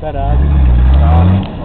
Parado. Caralho.